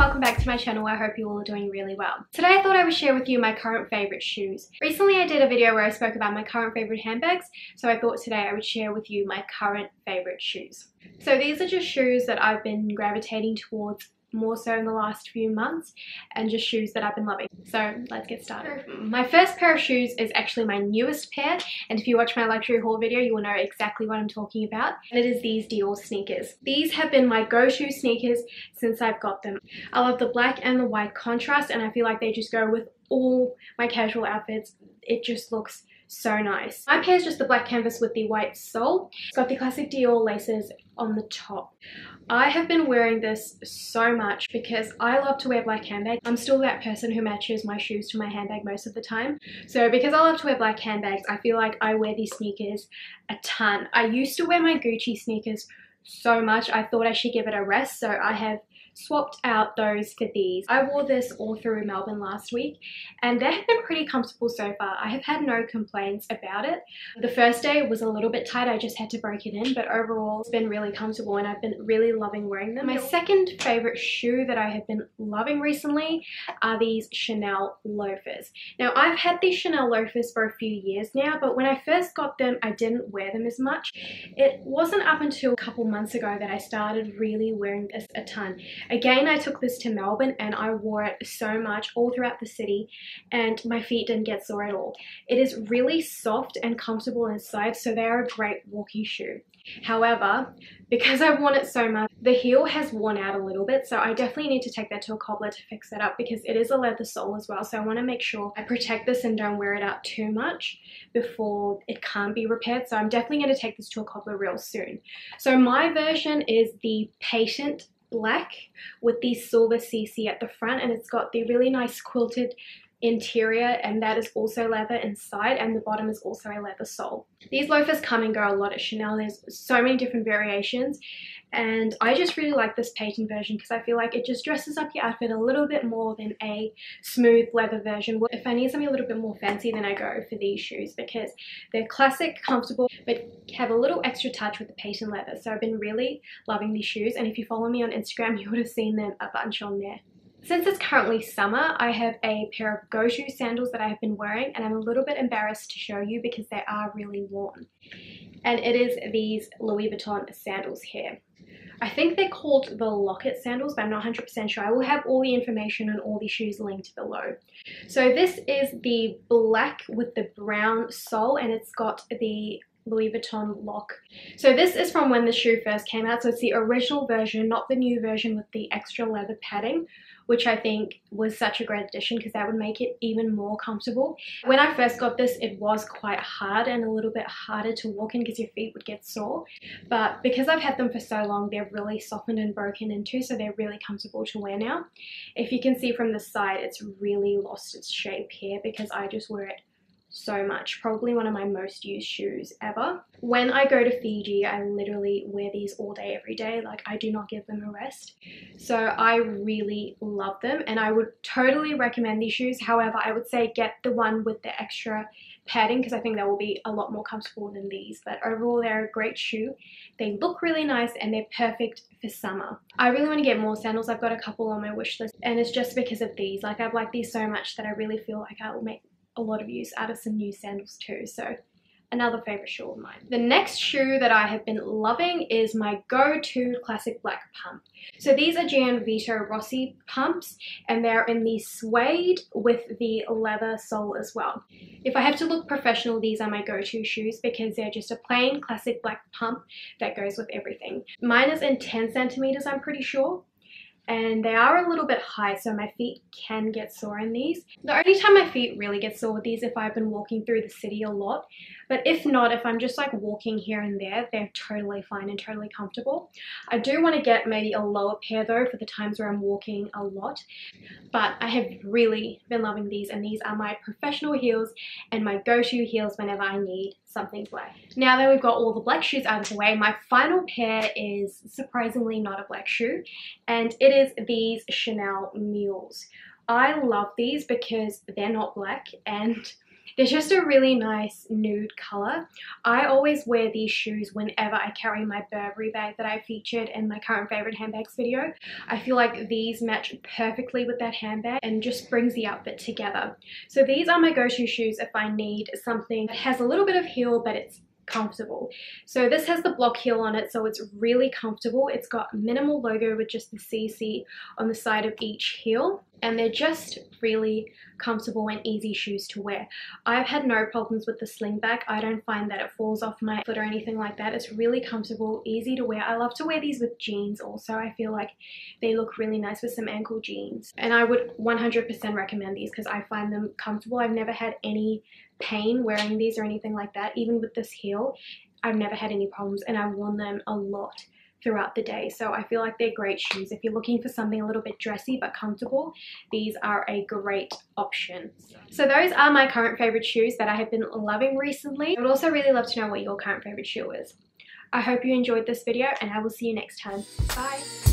welcome back to my channel. I hope you all are doing really well. Today I thought I would share with you my current favorite shoes. Recently I did a video where I spoke about my current favorite handbags, so I thought today I would share with you my current favorite shoes. So these are just shoes that I've been gravitating towards more so in the last few months and just shoes that I've been loving. So let's get started. My first pair of shoes is actually my newest pair and if you watch my luxury haul video you will know exactly what I'm talking about and it is these Dior sneakers. These have been my go-to sneakers since I've got them. I love the black and the white contrast and I feel like they just go with all my casual outfits. It just looks so nice. My pair is just the black canvas with the white sole. It's got the classic Dior laces on the top. I have been wearing this so much because I love to wear black handbags. I'm still that person who matches my shoes to my handbag most of the time. So because I love to wear black handbags, I feel like I wear these sneakers a ton. I used to wear my Gucci sneakers so much I thought I should give it a rest so I have swapped out those for these. I wore this all through Melbourne last week and they have been pretty comfortable so far. I have had no complaints about it. The first day was a little bit tight, I just had to break it in, but overall it's been really comfortable and I've been really loving wearing them. My second favorite shoe that I have been loving recently are these Chanel loafers. Now I've had these Chanel loafers for a few years now, but when I first got them, I didn't wear them as much. It wasn't up until a couple months ago that I started really wearing this a ton. Again, I took this to Melbourne and I wore it so much all throughout the city and my feet didn't get sore at all. It is really soft and comfortable inside, so they are a great walking shoe. However, because I've worn it so much, the heel has worn out a little bit, so I definitely need to take that to a cobbler to fix that up because it is a leather sole as well, so I want to make sure I protect this and don't wear it out too much before it can't be repaired, so I'm definitely going to take this to a cobbler real soon. So my version is the Patent black with the silver CC at the front and it's got the really nice quilted interior and that is also leather inside and the bottom is also a leather sole. These loafers come and go a lot at Chanel. There's so many different variations and I just really like this patent version because I feel like it just dresses up your outfit a little bit more than a smooth leather version. If I need something a little bit more fancy then I go for these shoes because they're classic, comfortable, but have a little extra touch with the patent leather. So I've been really loving these shoes and if you follow me on Instagram you would have seen them a bunch on there. Since it's currently summer, I have a pair of go-to sandals that I have been wearing and I'm a little bit embarrassed to show you because they are really worn. And it is these Louis Vuitton sandals here. I think they're called the Lock It sandals, but I'm not 100% sure. I will have all the information on all these shoes linked below. So this is the black with the brown sole and it's got the Louis Vuitton lock. So this is from when the shoe first came out. So it's the original version, not the new version with the extra leather padding, which I think was such a great addition because that would make it even more comfortable. When I first got this, it was quite hard and a little bit harder to walk in because your feet would get sore. But because I've had them for so long, they're really softened and broken into, so they're really comfortable to wear now. If you can see from the side, it's really lost its shape here because I just wear it so much. Probably one of my most used shoes ever. When I go to Fiji, I literally wear these all day, every day. Like I do not give them a rest. So I really love them and I would totally recommend these shoes. However, I would say get the one with the extra padding because I think that will be a lot more comfortable than these. But overall, they're a great shoe. They look really nice and they're perfect for summer. I really want to get more sandals. I've got a couple on my wish list and it's just because of these. Like I've liked these so much that I really feel like I will make a lot of use out of some new sandals too. So another favorite shoe of mine. The next shoe that I have been loving is my go-to classic black pump. So these are Gianvito Rossi pumps and they're in the suede with the leather sole as well. If I have to look professional, these are my go-to shoes because they're just a plain classic black pump that goes with everything. Mine is in 10 centimeters, I'm pretty sure and they are a little bit high so my feet can get sore in these. The only time my feet really get sore with these is if I've been walking through the city a lot but if not, if I'm just like walking here and there, they're totally fine and totally comfortable. I do want to get maybe a lower pair though for the times where I'm walking a lot. But I have really been loving these and these are my professional heels and my go-to heels whenever I need something black. Now that we've got all the black shoes out of the way, my final pair is surprisingly not a black shoe and it is these Chanel Mules. I love these because they're not black and They're just a really nice nude color. I always wear these shoes whenever I carry my Burberry bag that I featured in my current favorite handbags video. I feel like these match perfectly with that handbag and just brings the outfit together. So these are my go-to shoes if I need something that has a little bit of heel but it's comfortable. So this has the block heel on it, so it's really comfortable. It's got minimal logo with just the CC on the side of each heel, and they're just really comfortable and easy shoes to wear. I've had no problems with the sling back. I don't find that it falls off my foot or anything like that. It's really comfortable, easy to wear. I love to wear these with jeans also. I feel like they look really nice with some ankle jeans. And I would 100% recommend these because I find them comfortable. I've never had any pain wearing these or anything like that. Even with this heel, I've never had any problems and I've worn them a lot throughout the day. So I feel like they're great shoes. If you're looking for something a little bit dressy but comfortable, these are a great option. So those are my current favorite shoes that I have been loving recently. I would also really love to know what your current favorite shoe is. I hope you enjoyed this video and I will see you next time. Bye!